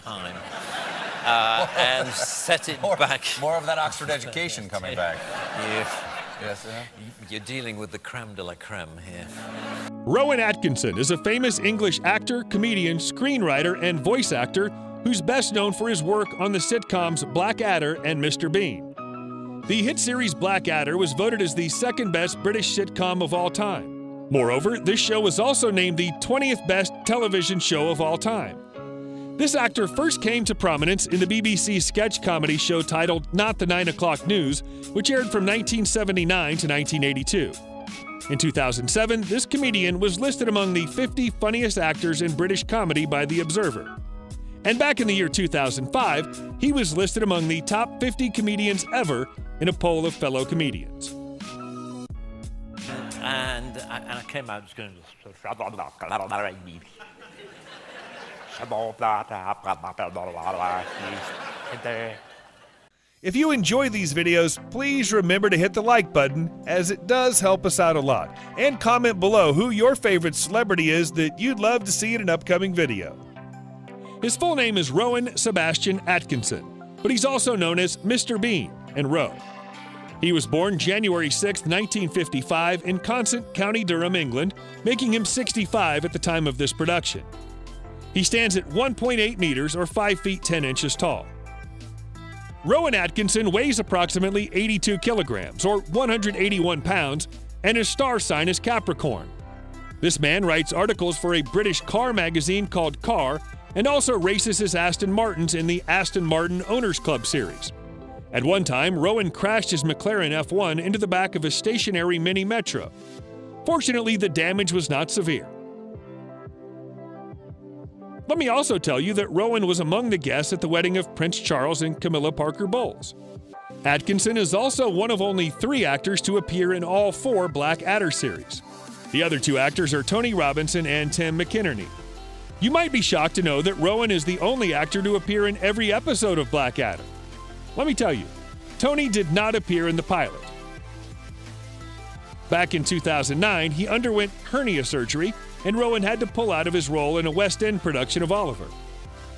time uh, and set it More, back. more of that Oxford education coming back. You, Yes, uh, you're dealing with the creme de la creme here. Rowan Atkinson is a famous English actor, comedian, screenwriter, and voice actor who's best known for his work on the sitcoms Blackadder and Mr. Bean. The hit series Blackadder was voted as the second best British sitcom of all time. Moreover, this show was also named the 20th best television show of all time. This actor first came to prominence in the BBC sketch comedy show titled Not the 9 O'Clock News, which aired from 1979 to 1982. In 2007, this comedian was listed among the 50 funniest actors in British comedy by The Observer. And back in the year 2005, he was listed among the top 50 comedians ever in a poll of fellow comedians. And and I came out just going. If you enjoy these videos, please remember to hit the like button, as it does help us out a lot. And comment below who your favorite celebrity is that you'd love to see in an upcoming video. His full name is Rowan Sebastian Atkinson, but he's also known as Mr. Bean and Ro. He was born January 6, 1955, in Consett, County Durham, England, making him 65 at the time of this production. He stands at 1.8 meters or 5 feet 10 inches tall. Rowan Atkinson weighs approximately 82 kilograms or 181 pounds, and his star sign is Capricorn. This man writes articles for a British car magazine called Car and also races his Aston Martins in the Aston Martin Owners Club series. At one time, Rowan crashed his McLaren F1 into the back of a stationary Mini Metro. Fortunately, the damage was not severe. Let me also tell you that Rowan was among the guests at the wedding of Prince Charles and Camilla Parker Bowles. Atkinson is also one of only three actors to appear in all four Blackadder series. The other two actors are Tony Robinson and Tim McInnerny. You might be shocked to know that Rowan is the only actor to appear in every episode of Blackadder. Let me tell you, Tony did not appear in the pilot. Back in 2009, he underwent hernia surgery, and Rowan had to pull out of his role in a West End production of Oliver.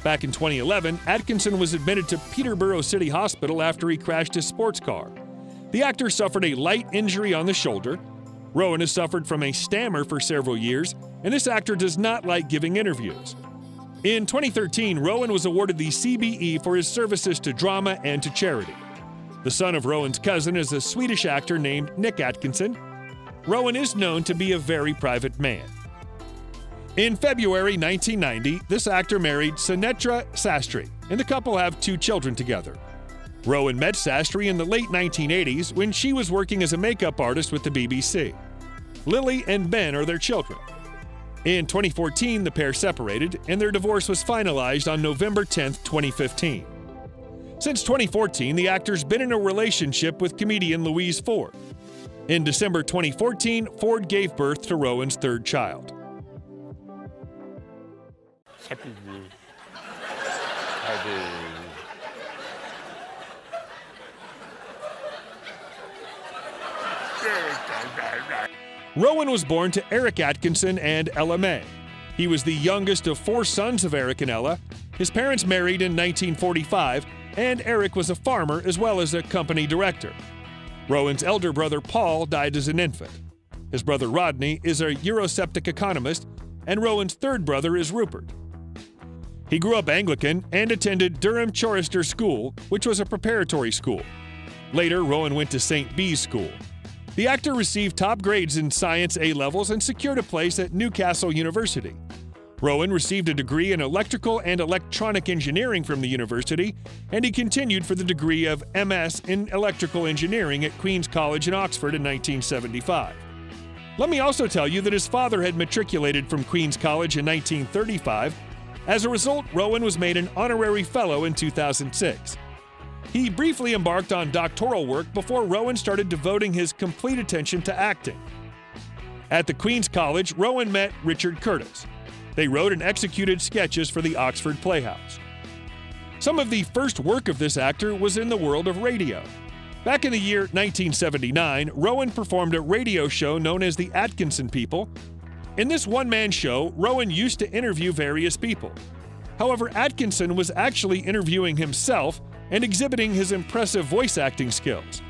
Back in 2011, Atkinson was admitted to Peterborough City Hospital after he crashed his sports car. The actor suffered a light injury on the shoulder. Rowan has suffered from a stammer for several years, and this actor does not like giving interviews. In 2013, Rowan was awarded the CBE for his services to drama and to charity. The son of Rowan's cousin is a Swedish actor named Nick Atkinson. Rowan is known to be a very private man. In February 1990, this actor married Sunetra Sastry, and the couple have two children together. Rowan met Sastry in the late 1980s when she was working as a makeup artist with the BBC. Lily and Ben are their children. In 2014, the pair separated, and their divorce was finalized on November 10, 2015. Since 2014, the actor's been in a relationship with comedian Louise Ford. In December 2014, Ford gave birth to Rowan's third child. Rowan was born to Eric Atkinson and Ella May. He was the youngest of four sons of Eric and Ella. His parents married in 1945, and Eric was a farmer as well as a company director. Rowan's elder brother Paul died as an infant. His brother Rodney is a Eurosceptic economist, and Rowan's third brother is Rupert. He grew up Anglican and attended Durham Chorister School, which was a preparatory school. Later, Rowan went to St. Bees School. The actor received top grades in science A levels and secured a place at Newcastle University. Rowan received a degree in electrical and electronic engineering from the university, and he continued for the degree of MS in electrical engineering at Queen's College in Oxford in 1975. Let me also tell you that his father had matriculated from Queen's College in 1935. As a result, Rowan was made an honorary fellow in 2006. He briefly embarked on doctoral work before Rowan started devoting his complete attention to acting. At the Queen's College, Rowan met Richard Curtis. They wrote and executed sketches for the Oxford Playhouse. Some of the first work of this actor was in the world of radio. Back in the year 1979, Rowan performed a radio show known as The Atkinson People. In this one man show, Rowan used to interview various people. However, Atkinson was actually interviewing himself and exhibiting his impressive voice acting skills.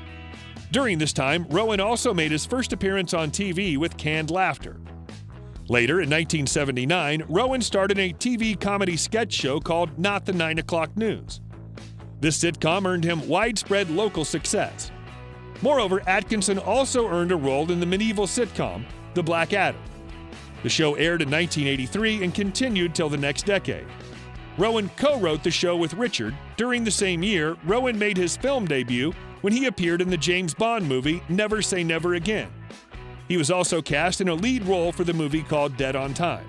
During this time, Rowan also made his first appearance on TV with canned laughter. Later, in 1979, Rowan started a TV comedy sketch show called Not the 9 O'Clock News. This sitcom earned him widespread local success. Moreover, Atkinson also earned a role in the medieval sitcom, The Black Adder. The show aired in 1983 and continued till the next decade. Rowan co wrote the show with Richard. During the same year, Rowan made his film debut when he appeared in the James Bond movie Never Say Never Again. He was also cast in a lead role for the movie called Dead on Time.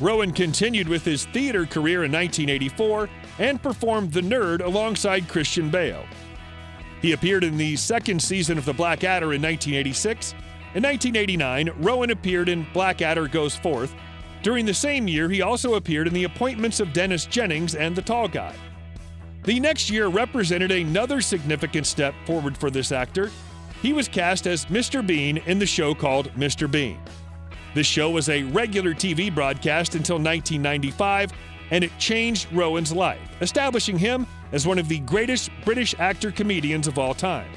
Rowan continued with his theater career in 1984 and performed The Nerd alongside Christian Bale. He appeared in the second season of The Black Adder in 1986. In 1989, Rowan appeared in Blackadder Goes Forth. During the same year, he also appeared in The Appointments of Dennis Jennings and The Tall Guy. The next year represented another significant step forward for this actor. He was cast as Mr. Bean in the show called Mr. Bean. This show was a regular TV broadcast until 1995, and it changed Rowan's life, establishing him as one of the greatest British actor comedians of all time.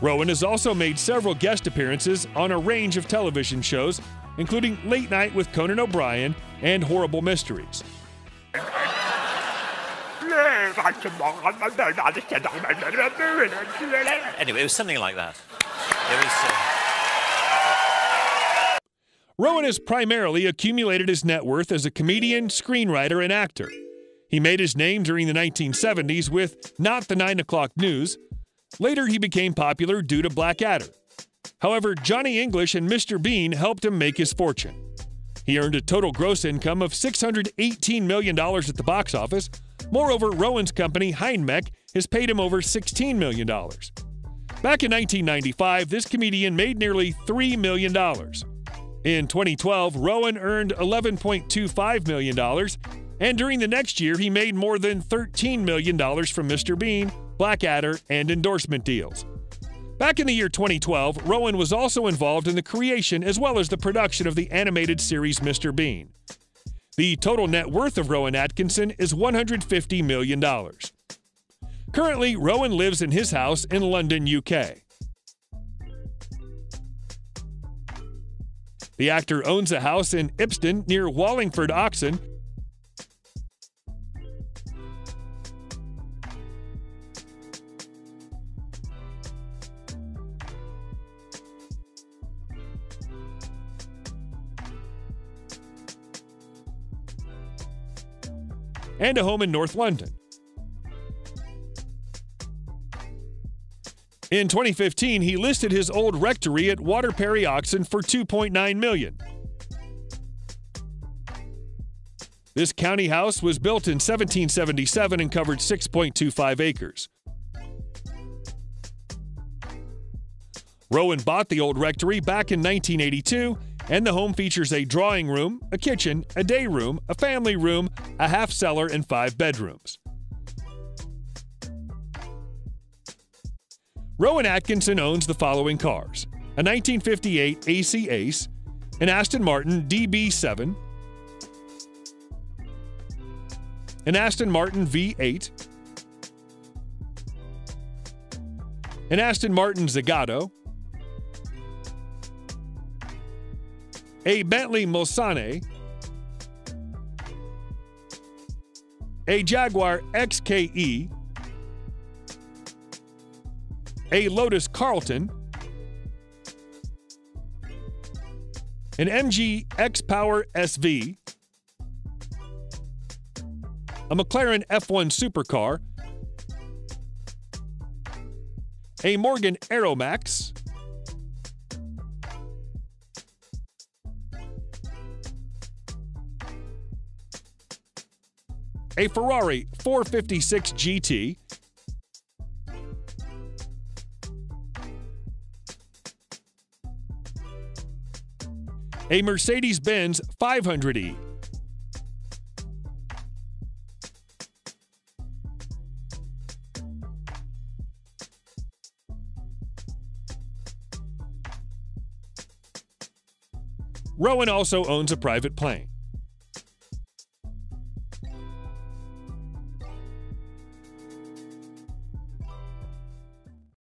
Rowan has also made several guest appearances on a range of television shows, including Late Night with Conan O'Brien and Horrible Mysteries. Anyway, it was something like that. Was. Uh... Rowan has primarily accumulated his net worth as a comedian, screenwriter, and actor. He made his name during the 1970s with Not the 9 O'Clock News. Later, he became popular due to Blackadder. However, Johnny English and Mr. Bean helped him make his fortune. He earned a total gross income of $618 million at the box office. Moreover, Rowan's company, Heinmec, has paid him over $16 million. Back in 1995, this comedian made nearly $3 million. In 2012, Rowan earned $11.25 million, and during the next year, he made more than $13 million from Mr. Bean, Blackadder, and endorsement deals. Back in the year 2012, Rowan was also involved in the creation as well as the production of the animated series Mr. Bean. The total net worth of Rowan Atkinson is $150 million. Currently, Rowan lives in his house in London, UK. The actor owns a house in Ipsden near Wallingford, Oxon. And a home in North London. In 2015, he listed his old rectory at Waterperry Oxon for 2.9 million. This county house was built in 1777 and covered 6.25 acres. Rowan bought the old rectory back in 1982, and the home features a drawing room, a kitchen, a day room, a family room, a half cellar, and five bedrooms. Rowan Atkinson owns the following cars a 1958 AC Ace, an Aston Martin DB7, an Aston Martin V8, an Aston Martin Zagato, a Bentley Mulsanne, a Jaguar XKE, a Lotus Carlton, an MG X Power SV, a McLaren F1 supercar, a Morgan Aeromax, a Ferrari 456 GT, a Mercedes Benz 500E. Rowan also owns a private plane.